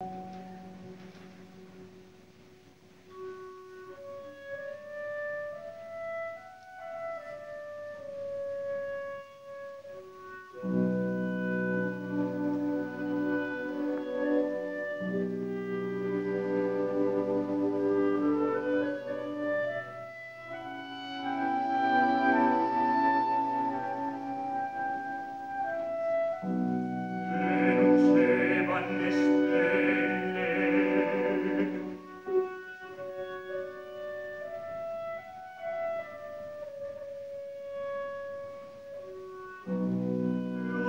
you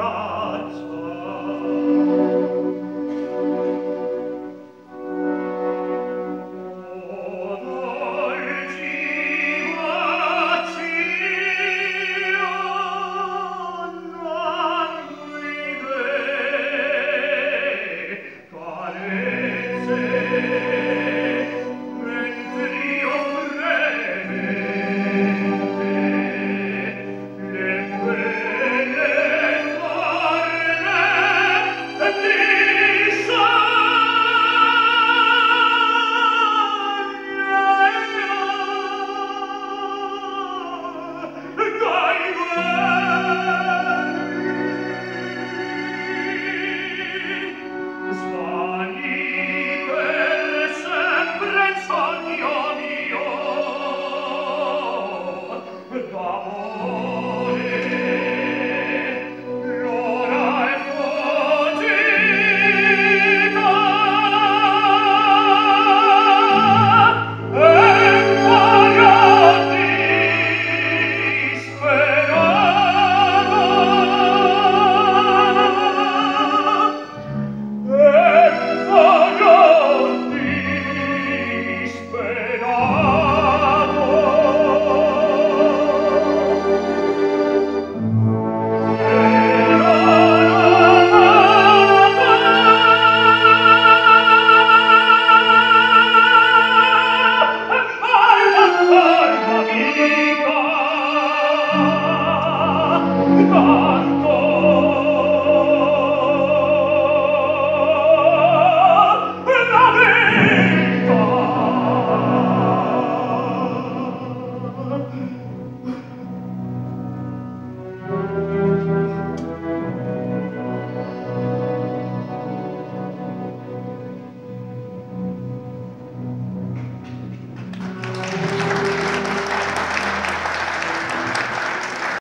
God.